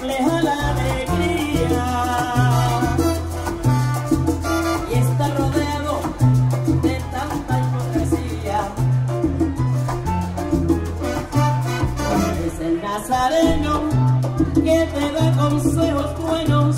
refleja la alegría y está rodeado de tanta hipocresía. Es el nazareno que te da consejos buenos.